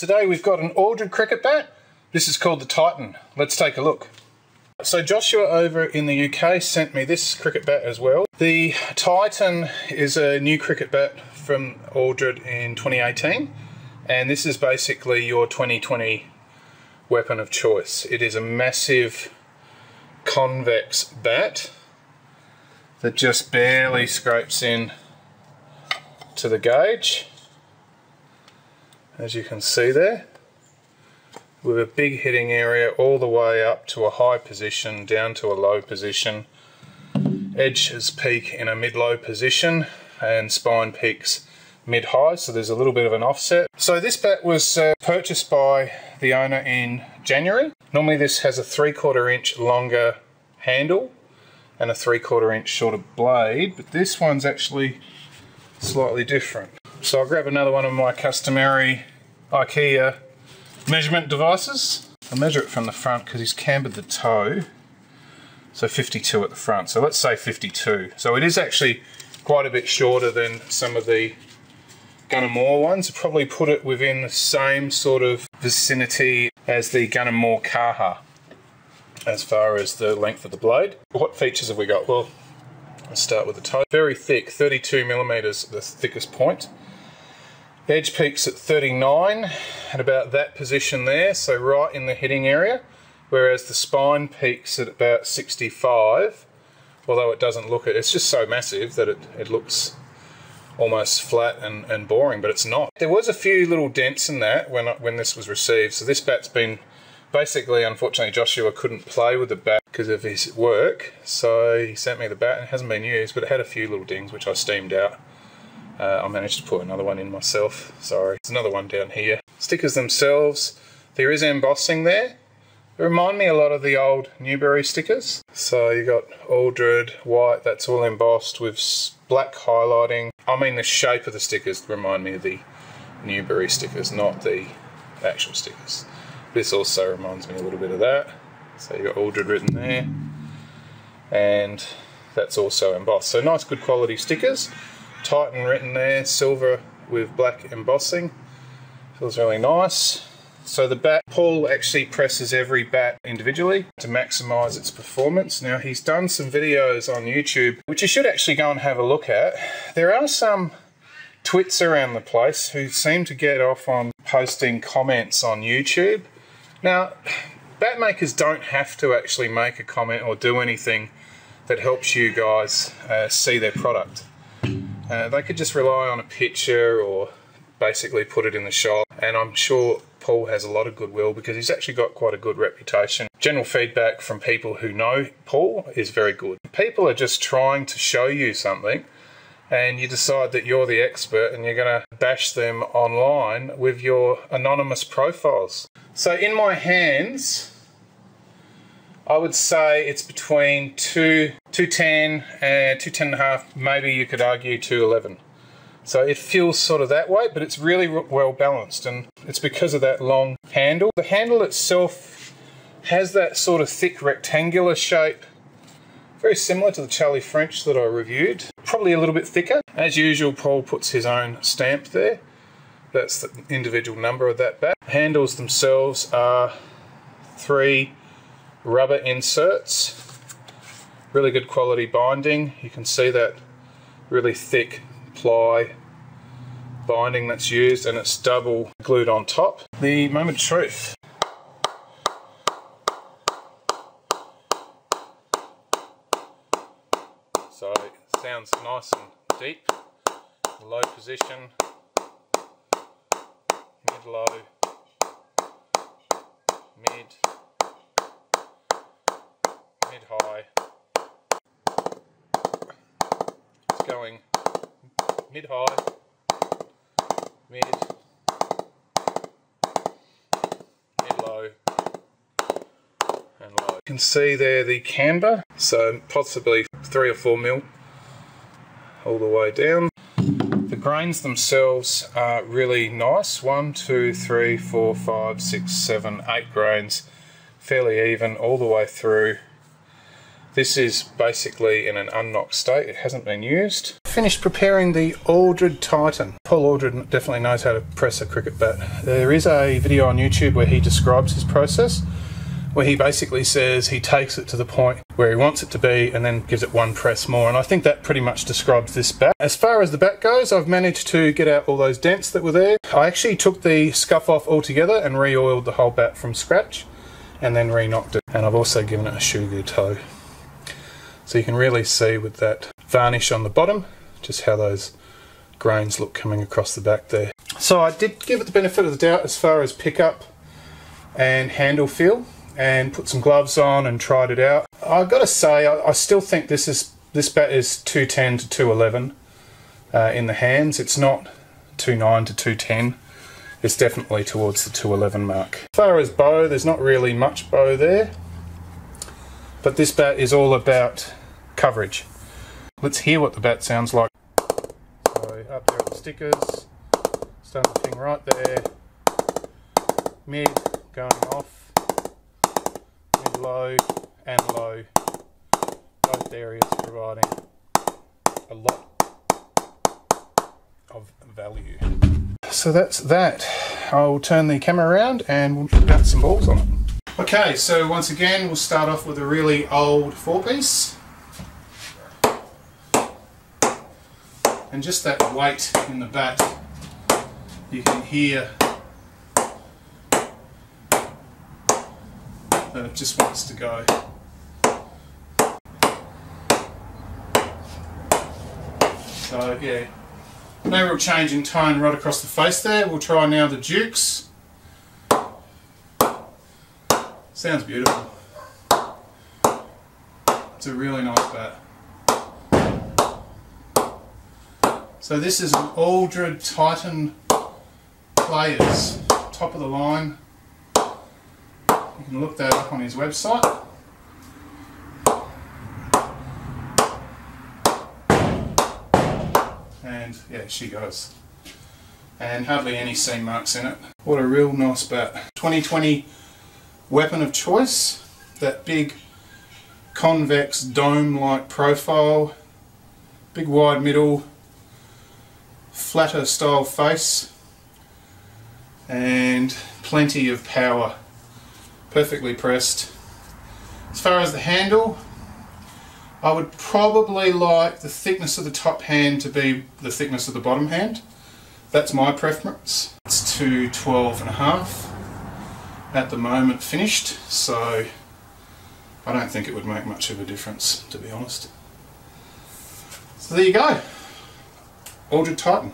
Today we've got an Aldred cricket bat. This is called the Titan. Let's take a look. So Joshua over in the UK sent me this cricket bat as well. The Titan is a new cricket bat from Aldred in 2018 and this is basically your 2020 weapon of choice. It is a massive convex bat that just barely scrapes in to the gauge as you can see there with a big hitting area all the way up to a high position down to a low position. Edges peak in a mid-low position and spine peaks mid-high so there's a little bit of an offset. So this bat was uh, purchased by the owner in January. Normally this has a three quarter inch longer handle and a three quarter inch shorter blade but this one's actually slightly different. So I'll grab another one of my customary IKEA measurement devices. I'll measure it from the front because he's cambered the toe. So 52 at the front. So let's say 52. So it is actually quite a bit shorter than some of the Gunn & Moore ones. Probably put it within the same sort of vicinity as the Gunn & Moore Kaha as far as the length of the blade. What features have we got? Well, let's start with the toe. Very thick, 32 millimeters, the thickest point. Edge peaks at 39 at about that position there, so right in the hitting area, whereas the spine peaks at about 65, although it doesn't look it. It's just so massive that it, it looks almost flat and, and boring, but it's not. There was a few little dents in that when, when this was received, so this bat's been basically, unfortunately, Joshua couldn't play with the bat because of his work, so he sent me the bat and it hasn't been used, but it had a few little dings which I steamed out. Uh, I managed to put another one in myself, sorry. There's another one down here. Stickers themselves, there is embossing there. They remind me a lot of the old Newbery stickers. So you got Aldred, white, that's all embossed with black highlighting. I mean the shape of the stickers remind me of the Newbery stickers, not the actual stickers. This also reminds me a little bit of that. So you got Aldred written there. And that's also embossed. So nice good quality stickers. Titan written there, silver with black embossing. Feels really nice. So the bat, Paul actually presses every bat individually to maximize its performance. Now he's done some videos on YouTube, which you should actually go and have a look at. There are some twits around the place who seem to get off on posting comments on YouTube. Now, bat makers don't have to actually make a comment or do anything that helps you guys uh, see their product. Uh, they could just rely on a picture or basically put it in the shop. And I'm sure Paul has a lot of goodwill because he's actually got quite a good reputation. General feedback from people who know Paul is very good. People are just trying to show you something and you decide that you're the expert and you're going to bash them online with your anonymous profiles. So in my hands, I would say it's between two, 210 and 210 and a half, maybe you could argue 211. So it feels sort of that way, but it's really well balanced and it's because of that long handle. The handle itself has that sort of thick rectangular shape, very similar to the Charlie French that I reviewed. Probably a little bit thicker. As usual, Paul puts his own stamp there. That's the individual number of that bat. Handles themselves are three rubber inserts. Really good quality binding. You can see that really thick ply binding that's used and it's double glued on top. The moment of truth. So it sounds nice and deep, low position, mid low, mid, mid high. It's going mid high, mid, mid low, and low. You can see there the camber, so possibly three or four mil all the way down. The grains themselves are really nice. One, two, three, four, five, six, seven, eight grains. Fairly even all the way through. This is basically in an unknocked state. It hasn't been used. Finished preparing the Aldred Titan. Paul Aldred definitely knows how to press a cricket bat. There is a video on YouTube where he describes his process, where he basically says he takes it to the point where he wants it to be and then gives it one press more. And I think that pretty much describes this bat. As far as the bat goes, I've managed to get out all those dents that were there. I actually took the scuff off altogether and re-oiled the whole bat from scratch and then re-knocked it. And I've also given it a sugar toe. So you can really see with that varnish on the bottom, just how those grains look coming across the back there. So I did give it the benefit of the doubt as far as pickup and handle feel and put some gloves on and tried it out. I've got to say, I, I still think this is this bat is 210 to 211 uh, in the hands. It's not 29 to 210. It's definitely towards the 211 mark. As far as bow, there's not really much bow there. But this bat is all about coverage. Let's hear what the bat sounds like. So up there at the stickers, starting the thing right there, mid going off, mid low and low, both areas providing a lot of value. So that's that. I'll turn the camera around and we'll put some balls on it. Okay, so once again we'll start off with a really old four and just that weight in the bat you can hear that it just wants to go. So yeah, no real change in tone right across the face there. We'll try now the Dukes. Sounds beautiful. It's a really nice bat. So this is an Aldred Titan Players, top of the line. You can look that up on his website. And yeah, she goes. And hardly any seam marks in it. What a real nice bat. 2020 weapon of choice. That big convex dome-like profile. Big wide middle, flatter style face and plenty of power. Perfectly pressed. As far as the handle I would probably like the thickness of the top hand to be the thickness of the bottom hand. That's my preference. It's to 12 and a half at the moment finished so I don't think it would make much of a difference to be honest. So there you go Aldred Titan.